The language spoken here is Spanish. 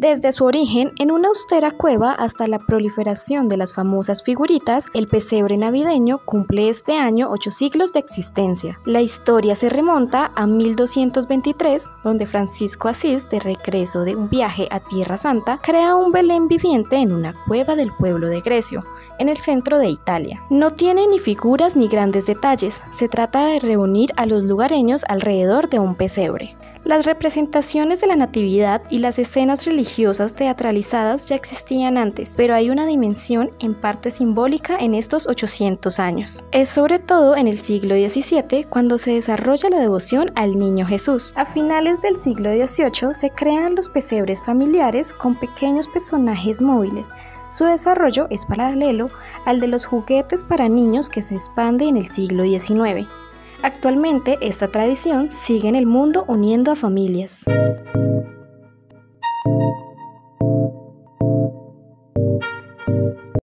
Desde su origen en una austera cueva hasta la proliferación de las famosas figuritas, el pesebre navideño cumple este año ocho siglos de existencia. La historia se remonta a 1223, donde Francisco Asís, de regreso de un viaje a Tierra Santa, crea un Belén viviente en una cueva del pueblo de Grecio, en el centro de Italia. No tiene ni figuras ni grandes detalles, se trata de reunir a los lugareños alrededor de un pesebre. Las representaciones de la Natividad y las escenas religiosas teatralizadas ya existían antes, pero hay una dimensión en parte simbólica en estos 800 años. Es sobre todo en el siglo XVII cuando se desarrolla la devoción al Niño Jesús. A finales del siglo XVIII se crean los pesebres familiares con pequeños personajes móviles, su desarrollo es paralelo al de los juguetes para niños que se expande en el siglo XIX. Actualmente esta tradición sigue en el mundo uniendo a familias.